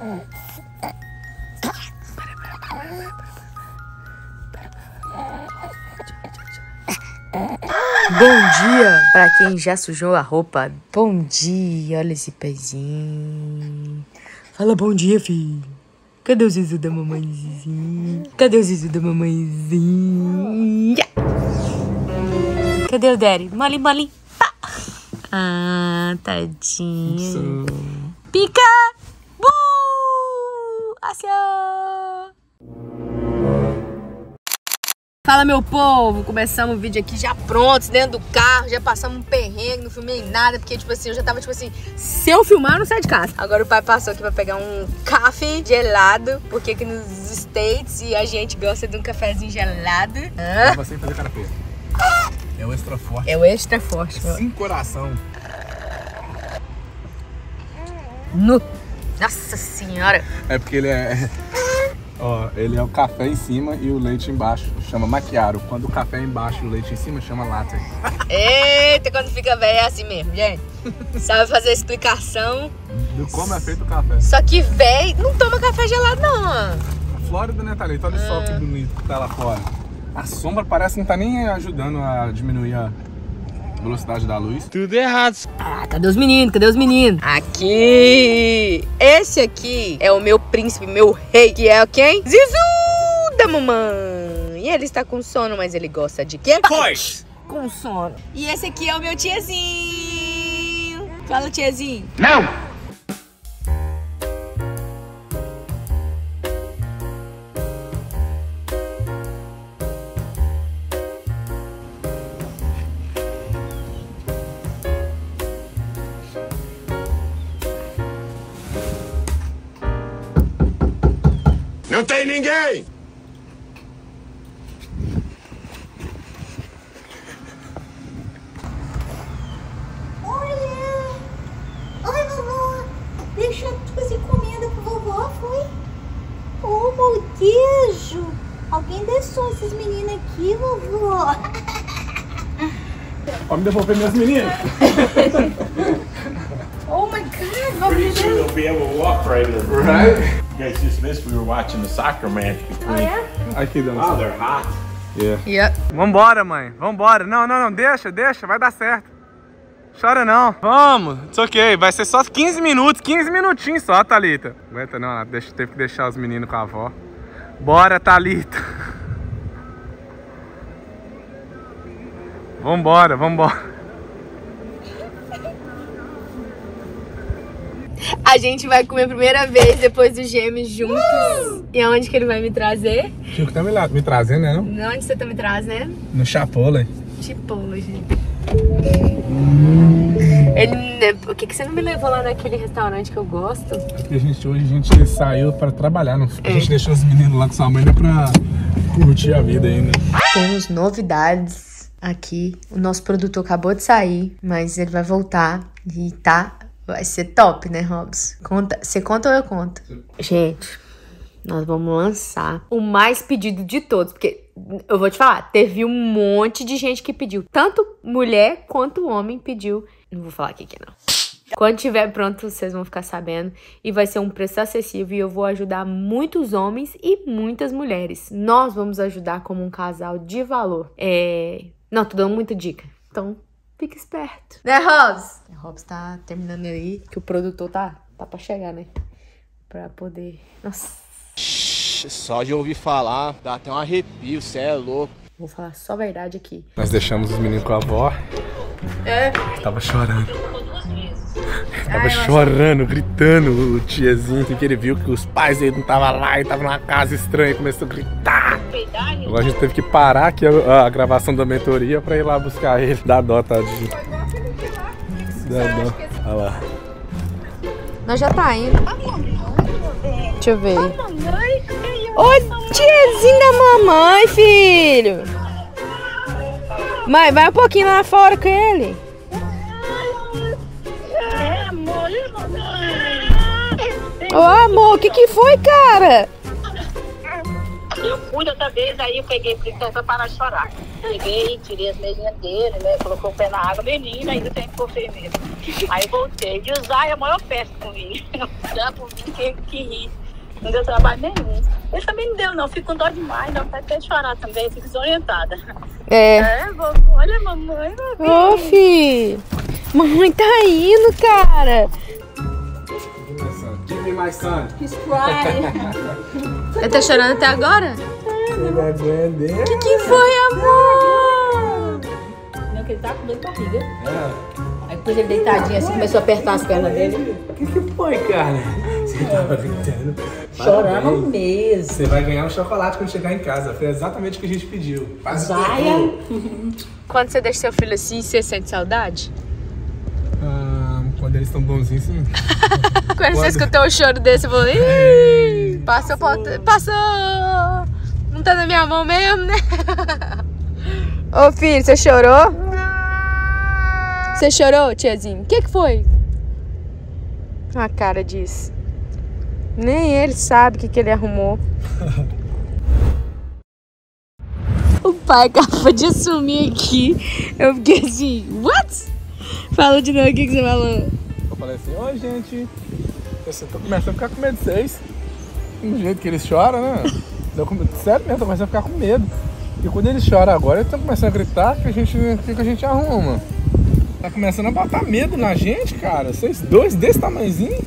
Bom dia pra quem já sujou a roupa. Bom dia, olha esse pezinho. Fala bom dia, filho. Cadê o Zizu da mamãezinha? Cadê o Zizu da mamãezinha? Cadê o Daddy? Mali. Pá. Ah, tadinho. Pica! Bu! Fala meu povo, começamos o vídeo aqui já prontos, dentro do carro, já passamos um perrengue, não filmei nada, porque tipo assim, eu já tava tipo assim, se eu filmar, eu não saio de casa. Agora o pai passou aqui pra pegar um café gelado, porque aqui nos States e a gente gosta de um cafezinho gelado. Tava sem fazer carapê. É o extra forte. É o extra forte. Sem coração. Nu. Nossa senhora. É porque ele é. Ó, ele é o café em cima e o leite embaixo. Chama maquiaro. Quando o café é embaixo e o leite em cima, chama latte. Eita, quando fica velho é assim mesmo, gente. Sabe fazer explicação. Do como é feito o café. Só que velho não toma café gelado, não. A Flórida, né, Thalita? Olha só que bonito que tá lá fora. A sombra parece que não tá nem ajudando a diminuir a velocidade da luz. Tudo errado. Ah, cadê os meninos? Cadê os meninos? Aqui! Esse aqui é o meu príncipe, meu rei, que é quem? Zizu da mamãe. E ele está com sono, mas ele gosta de quê? Pois. Com sono. E esse aqui é o meu tiozinho. Fala, tiozinho. Não. Não tem ninguém! Olha! Oi, vovó! Deixa tuas encomendas pro vovó, foi? Oh, meu Deus! Alguém deixou esses meninos aqui, vovó? Pode me devolver minhas meninas? Oh my God! Vamos Pretty soon they'll be able to walk right in. Right? You guys just missed we were watching the soccer match between. Aqui, dando Wow, they're hot. Yeah. Yep. Vambora, mãe. Vambora. Não, não, não. Deixa, deixa. Vai dar certo. Chora não. Vamos. It's ok. Vai ser só 15 minutos. 15 minutinhos só, Thalita. Aguenta não. ela Deixa, teve que deixar os meninos com a avó. Bora, Thalita. Vambora, vambora. A gente vai comer a primeira vez depois dos gêmeos juntos. E aonde que ele vai me trazer? Chico tá me, lá, me trazendo, né? Não? Onde você tá me trazendo? No Chapola. Tipo, gente. Ele, por que, que você não me levou lá naquele restaurante que eu gosto? Porque a gente, hoje a gente saiu pra trabalhar. Não, a gente deixou os meninos lá com sua mãe né, pra curtir a vida ainda. Temos novidades aqui. O nosso produtor acabou de sair, mas ele vai voltar e tá. Vai ser top, né, Robson? Conta, você conta ou eu conto? Gente, nós vamos lançar o mais pedido de todos, porque eu vou te falar, teve um monte de gente que pediu. Tanto mulher quanto homem pediu. Não vou falar o que não. Quando tiver pronto, vocês vão ficar sabendo. E vai ser um preço acessível e eu vou ajudar muitos homens e muitas mulheres. Nós vamos ajudar como um casal de valor. É... Não, tô dando muita dica. Então, fica esperto. Né, Robs? O Robs tá terminando aí, que o produtor tá, tá pra chegar, né? Pra poder... Nossa, Só de ouvir falar, dá até um arrepio, cê é louco. vou falar só a verdade aqui. Nós deixamos os meninos com a avó. É? Tava chorando. Tava chorando, gritando o tiazinho, que ele viu que os pais dele não estavam lá e tava numa casa estranha e começou a gritar. Agora a gente teve que parar aqui a, a gravação da mentoria pra ir lá buscar ele. Dá dó, tadinho. Dá dó. Olha lá. Nós já tá indo. Deixa eu ver. Ô, tiazinho da mamãe, filho. Mãe, vai um pouquinho lá fora com ele. Ô, amor, o que que foi, cara? fui outra vez, aí eu peguei parar de chorar. Peguei, tirei as meias dele, né? Colocou o pé na água, menina, ainda tem que correr mesmo. Aí voltei. De usar é a maior festa comigo. Tanto que, que ri. Não deu trabalho nenhum. Ele também não deu, não. Fico com dó demais, dá até chorar também, fico desorientada. É. É, vovô, olha a mamãe, Ô, fi. Mamãe tá indo, cara. Give me my son. He's crying. Ele tá chorando até agora? Dele. Que que foi, amor? Não, que ele tá com dor de barriga. É. Aí depois ele deitadinho assim, começou a apertar as pernas dele. O que, que foi, cara? Você tava gritando. Chorava mesmo. Você vai ganhar um chocolate quando chegar em casa. Foi exatamente o que a gente pediu. Faz o terror. Quando você deixa seu filho assim, você sente saudade? Quando eles estão bonzinhos, sim. Quando você escutou o choro desse, falou, Ih, passou, passou, passou. Não tá na minha mão mesmo, né? Ô filho, você chorou? Você chorou, tiazinho? O que que foi? A cara disso. Nem ele sabe o que, que ele arrumou. o pai acabou de sumir aqui. Eu fiquei assim, what? Fala de novo o que, que você falou. Eu falei assim, oi gente, eu só tô começando a ficar com medo de vocês. Do jeito que eles choram, né? Com... Sério mesmo, tô começando a ficar com medo. E quando eles choram agora, eles estão começando a gritar que a gente. O que, que a gente arruma? Tá começando a botar medo na gente, cara. Vocês dois desse tamanhozinho,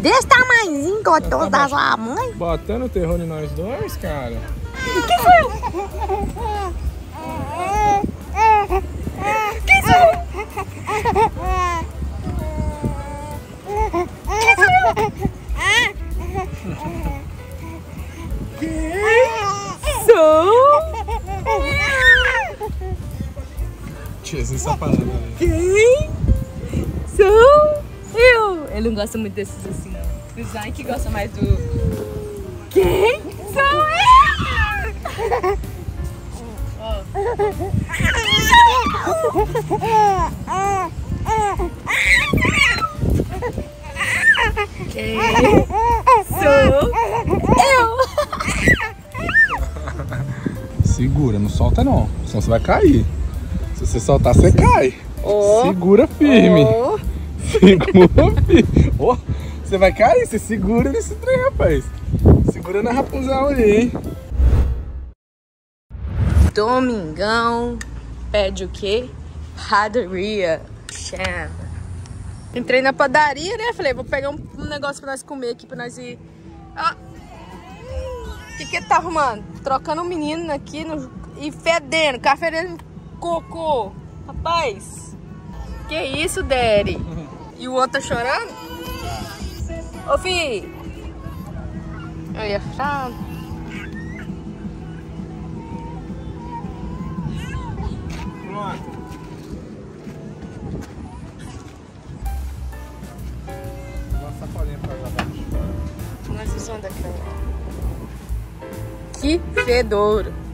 Desse tamanhozinho, gostoso da sua mãe. botando terror em nós dois, cara. Sou. Tia, sem né? Quem? Sou eu. Ele não gosta muito desses assim, não. O Zay que gosta mais do. Quem? Sou eu! Quem? Sou eu! Segura, não solta não. Senão você vai cair. Se você soltar, você cai. Ó. Segura firme. Ó. Segura firme. Ó, você vai cair, você segura nesse trem, rapaz. Segura na Rapunzel aí, hein? Domingão pede o quê? Padaria. Chama. Entrei na padaria, né? Falei, vou pegar um, um negócio pra nós comer aqui, pra nós ir. Ó. O que que ele tá arrumando? Trocando um menino aqui no, e fedendo, café dele cocô. Rapaz, que isso, Daddy? E o outro tá chorando? Ô, fi. Eu ia abaixo.